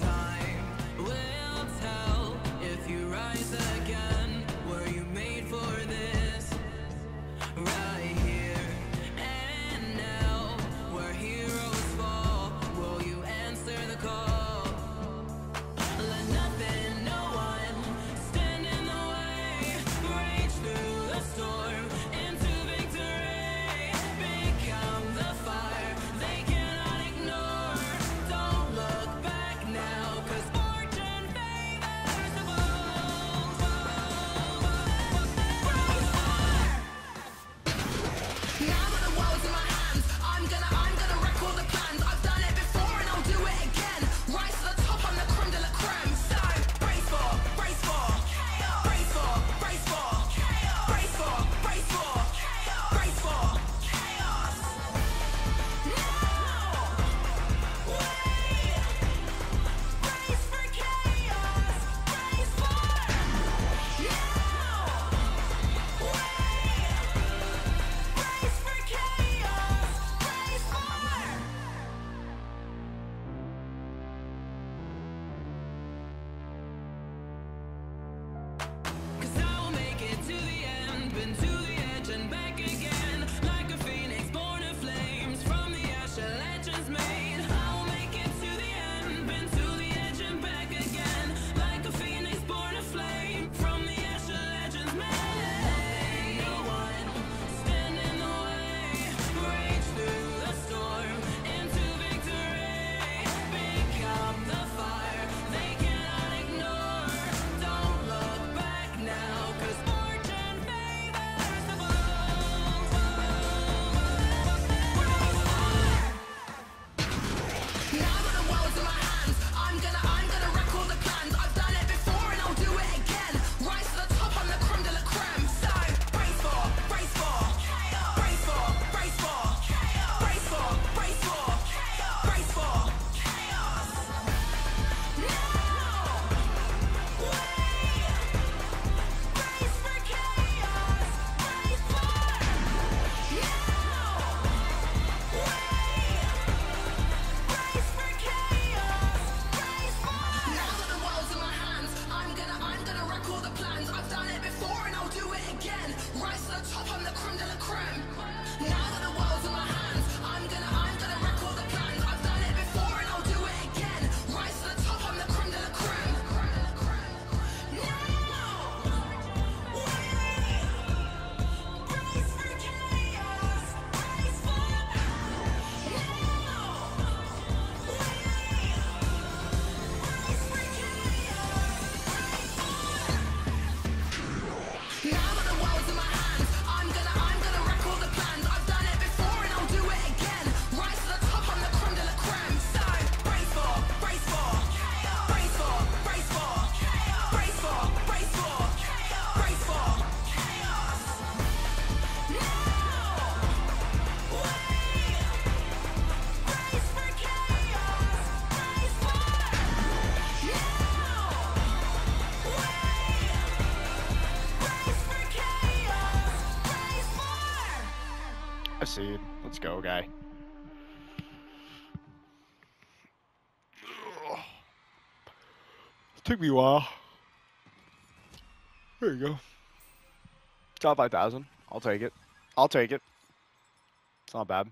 time. seed. Let's go, guy. It took me a while. There you go. Top 5,000. I'll take it. I'll take it. It's not bad.